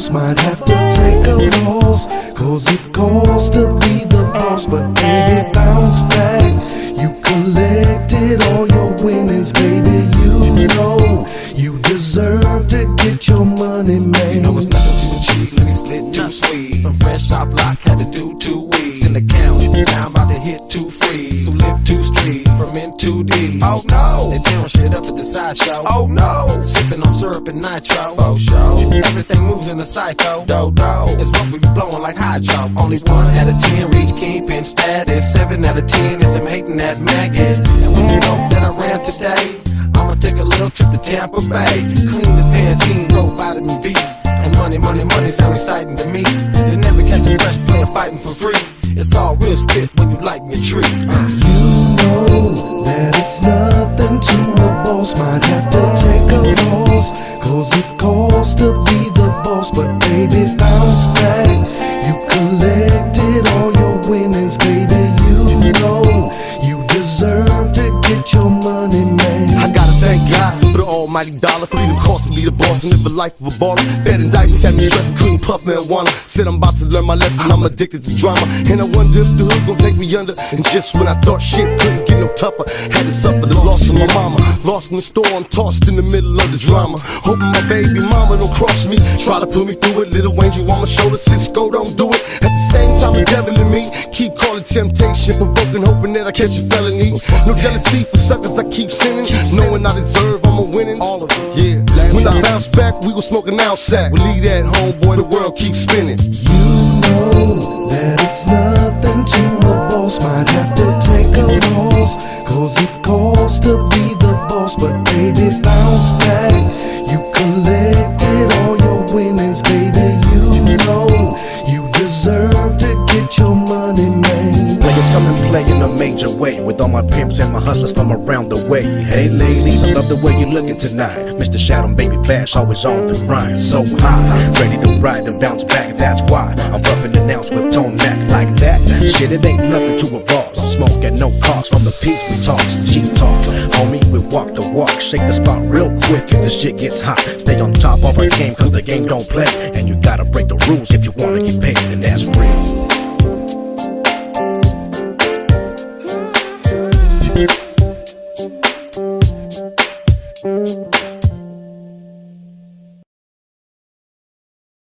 boss might have to take a loss. Cause it costs to be the boss, but baby, bounce back. You collected all your winnings, baby. You know you deserve to get your money made. You know it's nothing too cheap, let me split two sweets. I'm fresh off lock, had to do two weeks in the county. Now I'm about to hit two free, so live two streets from in too deep. Oh no, they tearing shit up at the sideshow. Oh no, sipping on syrup and nitro. Oh show, everything moves in a psycho. Do do, it's what we be blowing like hydro. Only one out of ten reach kingpin status. Seven out of ten is some hating ass maggots. And when you know that I ran today. I'ma take a little trip to Tampa Bay. Clean the Pantene, go vitamin V. And money, money, money sound exciting to me. You never catch a fresh player fighting for free. It's all real spit when you lighten your tree. You know that it's nothing to boss. Might have to take a loss. Cause it costs to be the boss. But baby, bounce back. You collected all your winnings, baby. You know you deserve to get your money made. I gotta thank God for the almighty dollar. Freedom cost to be the boss and live a life of a baller. Fed and diapers had me stressing, couldn't puff marijuana. Said I'm about to learn my lesson, I'm addicted to drama. And I wonder if the hood gon' take me under. And just when I thought shit couldn't no tougher, had to suffer the loss of my mama. Lost in the storm, tossed in the middle of the drama. Hoping my baby mama don't cross me. Try to pull me through it, little angel on my shoulder. Cisco don't do it. At the same time, the devil in me. Keep calling temptation, provoking, hoping that I catch a felony. No jealousy for suckers, I keep sinning. Knowing I deserve, I'm a winning. All of it, yeah. When I bounce back, we gon' smoke an outside. We leave that homeboy, the world keeps spinning. You know that it's nothing to baby, bounce back. You collected all your winnings, baby. You know you deserve to get your money made. Players come and play in a major way with all my pimps and my hustlers from around the way. Hey ladies, I love the way you're looking tonight. Mr. Shadow Baby Bash always on the grind, so high, ready to ride and bounce back. That's why I'm buffing the ounce with tone neck like that. Shit, it ain't nothing to a boss. Smoke at no cost from the peace we talk, shake the spot real quick if this shit gets hot. Stay on top of our game, cause the game don't play. And you gotta break the rules if you wanna get paid, and that's real. Thank